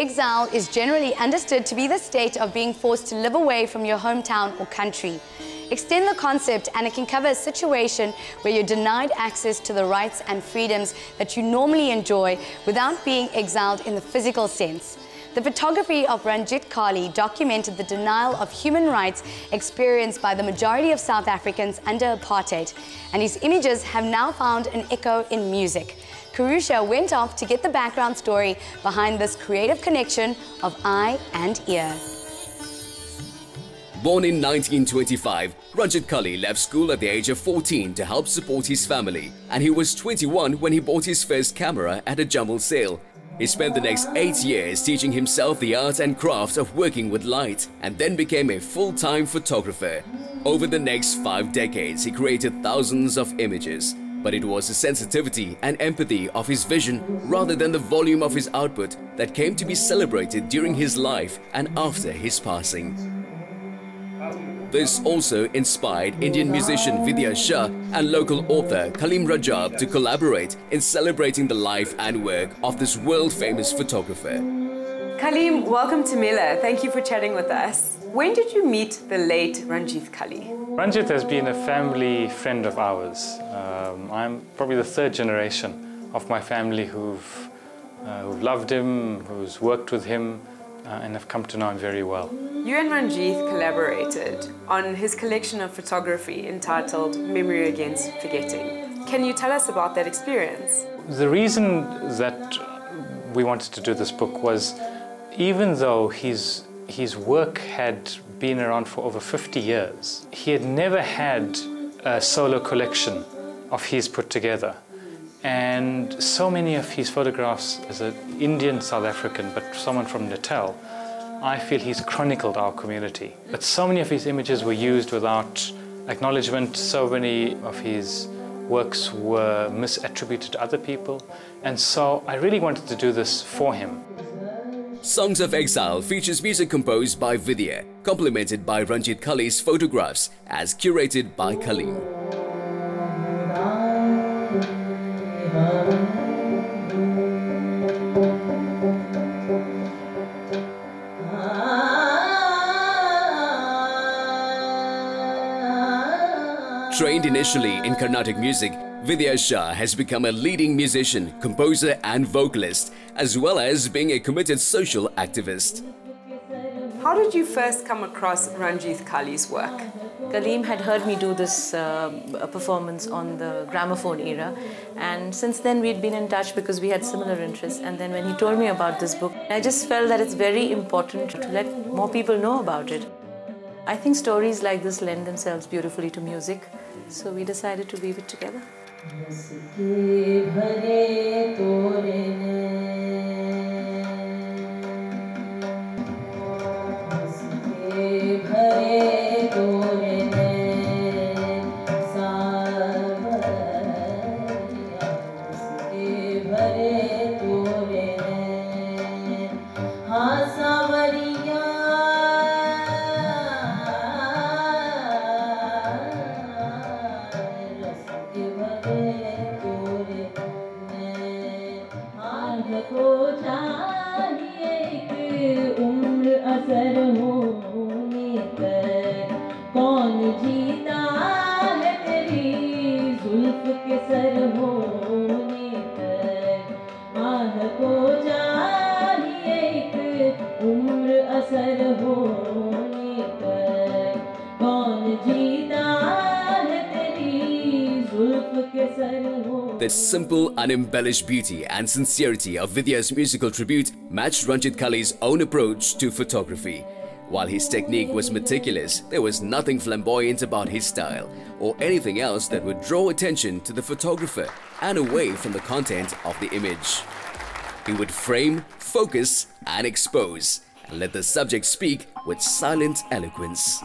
Exile is generally understood to be the state of being forced to live away from your hometown or country. Extend the concept and it can cover a situation where you're denied access to the rights and freedoms that you normally enjoy without being exiled in the physical sense. The photography of Ranjith Kally documented the denial of human rights experienced by the majority of South Africans under apartheid, and his images have now found an echo in music. Kerusha went off to get the background story behind this creative connection of eye and ear. Born in 1925, Ranjith Kally left school at the age of 14 to help support his family, and he was 21 when he bought his first camera at a jumble sale. He spent the next eight years teaching himself the art and craft of working with light and then became a full-time photographer. Over the next five decades, he created thousands of images. But it was the sensitivity and empathy of his vision rather than the volume of his output that came to be celebrated during his life and after his passing. This also inspired Indian musician Vidya Shah and local author Kalim Rajab to collaborate in celebrating the life and work of this world-famous photographer. Kalim, welcome to Mela. Thank you for chatting with us. When did you meet the late Ranjith Kally? Ranjith has been a family friend of ours. Um, I'm probably the third generation of my family who've, uh, who've loved him, who's worked with him, uh, and have come to know him very well. You and Ranjith collaborated on his collection of photography entitled Memory Against Forgetting. Can you tell us about that experience? The reason that we wanted to do this book was even though his, his work had been around for over 50 years, he had never had a solo collection of his put together. And so many of his photographs as an Indian South African, but someone from Natal, I feel he's chronicled our community. But so many of his images were used without acknowledgement. So many of his works were misattributed to other people. And so I really wanted to do this for him. Songs of Exile features music composed by Vidya, complemented by Ranjith Kally's photographs as curated by Kalim. Trained initially in Carnatic music, Vidya Shah has become a leading musician, composer and vocalist, as well as being a committed social activist. How did you first come across Ranjith Kally's work? Kalim had heard me do this uh, performance on the gramophone era, and since then we'd been in touch because we had similar interests. And then when he told me about this book, I just felt that it's very important to let more people know about it. I think stories like this lend themselves beautifully to music, so we decided to weave it together. The simple, unembellished beauty and sincerity of Vidya's musical tribute matched Ranjith Kally's own approach to photography. While his technique was meticulous, there was nothing flamboyant about his style or anything else that would draw attention to the photographer and away from the content of the image. He would frame, focus and expose and let the subject speak with silent eloquence.